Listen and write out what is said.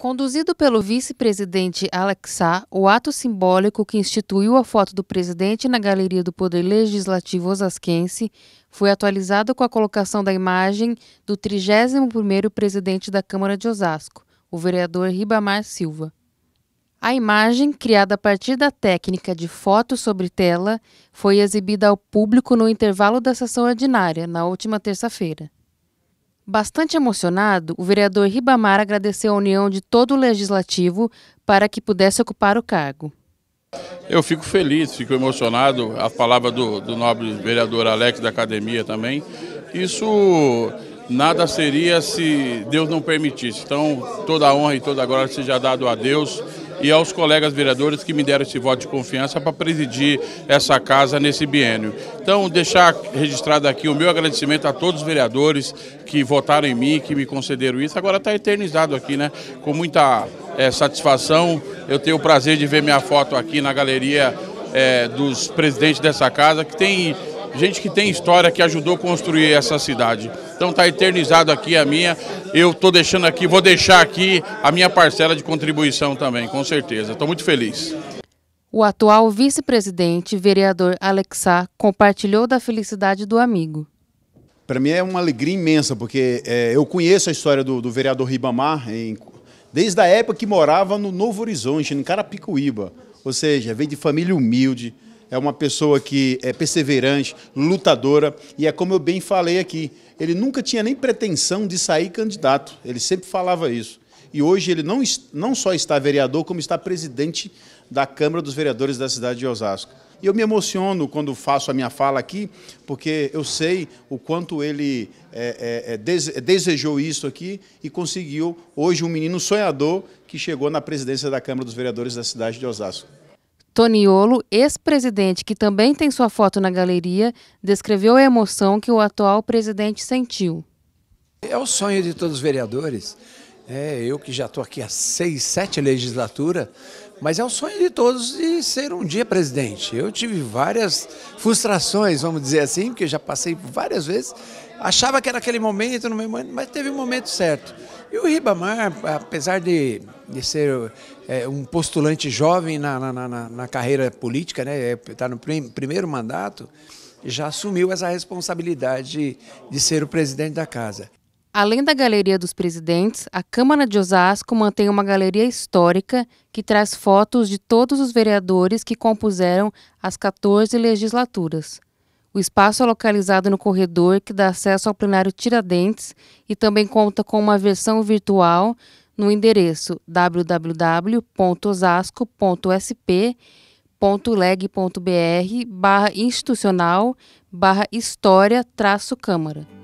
Conduzido pelo vice-presidente Alexá, o ato simbólico que instituiu a foto do presidente na Galeria do Poder Legislativo Osasquense foi atualizado com a colocação da imagem do 31º presidente da Câmara de Osasco, o vereador Ribamar Silva. A imagem, criada a partir da técnica de foto sobre tela, foi exibida ao público no intervalo da sessão ordinária, na última terça-feira. Bastante emocionado, o vereador Ribamar agradeceu a união de todo o legislativo para que pudesse ocupar o cargo. Eu fico feliz, fico emocionado. A palavra do, do nobre vereador Alex da academia também. Isso nada seria se Deus não permitisse. Então, toda a honra e toda a glória seja dado a Deus e aos colegas vereadores que me deram esse voto de confiança para presidir essa casa nesse biênio. Então, deixar registrado aqui o meu agradecimento a todos os vereadores que votaram em mim, que me concederam isso. Agora está eternizado aqui, né? Com muita é, satisfação. Eu tenho o prazer de ver minha foto aqui na galeria é, dos presidentes dessa casa, que tem gente que tem história, que ajudou a construir essa cidade. Então está eternizado aqui a minha. Eu estou deixando aqui, vou deixar aqui a minha parcela de contribuição também, com certeza. Estou muito feliz. O atual vice-presidente, vereador Alexá, compartilhou da felicidade do amigo. Para mim é uma alegria imensa, porque é, eu conheço a história do, do vereador Ribamar em, desde a época que morava no Novo Horizonte, em Carapicuíba. Ou seja, veio de família humilde, é uma pessoa que é perseverante, lutadora, e é como eu bem falei aqui, ele nunca tinha nem pretensão de sair candidato, ele sempre falava isso. E hoje ele não, não só está vereador, como está presidente da Câmara dos Vereadores da cidade de Osasco. E eu me emociono quando faço a minha fala aqui, porque eu sei o quanto ele é, é, é desejou isso aqui e conseguiu, hoje, um menino sonhador que chegou na presidência da Câmara dos Vereadores da cidade de Osasco. Toniolo, ex-presidente que também tem sua foto na galeria, descreveu a emoção que o atual presidente sentiu. É o sonho de todos os vereadores. É, eu que já estou aqui há seis, sete legislaturas, mas é o sonho de todos de ser um dia presidente. Eu tive várias frustrações, vamos dizer assim, porque já passei várias vezes. Achava que era aquele momento, mas teve um momento certo. E o Ribamar, apesar de, de ser é, um postulante jovem na, na, na, na carreira política, né, está no prim, primeiro mandato, já assumiu essa responsabilidade de, de ser o presidente da casa. Além da Galeria dos Presidentes, a Câmara de Osasco mantém uma galeria histórica que traz fotos de todos os vereadores que compuseram as 14 legislaturas. O espaço é localizado no corredor que dá acesso ao plenário Tiradentes e também conta com uma versão virtual no endereço www.osasco.sp.leg.br barra institucional barra história traço câmara.